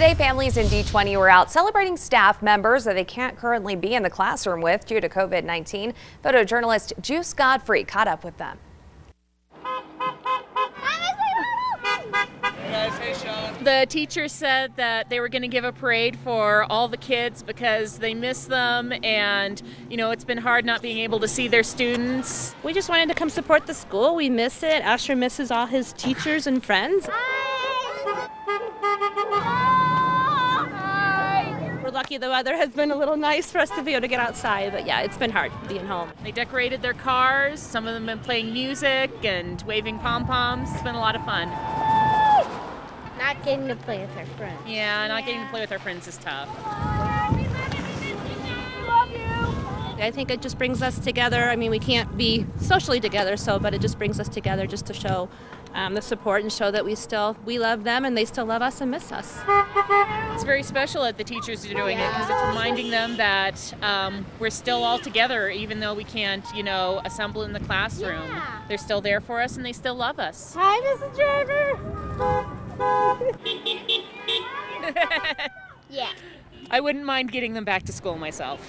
Today, families in D20 were out celebrating staff members that they can't currently be in the classroom with due to COVID-19. Photojournalist Juice Godfrey caught up with them. The teacher said that they were going to give a parade for all the kids because they miss them and, you know, it's been hard not being able to see their students. We just wanted to come support the school. We miss it. Asher misses all his teachers and friends. Lucky the weather has been a little nice for us to be able to get outside, but yeah, it's been hard being home. They decorated their cars. Some of them have been playing music and waving pom poms. It's been a lot of fun. Not getting to play with our friends. Yeah, not getting to play with our friends is tough. I think it just brings us together. I mean, we can't be socially together, so but it just brings us together just to show um, the support and show that we still we love them and they still love us and miss us. It's very special that the teachers are doing it because it's reminding them that um, we're still all together, even though we can't, you know, assemble in the classroom. Yeah. They're still there for us and they still love us. Hi, Mrs. Driver. yeah. I wouldn't mind getting them back to school myself.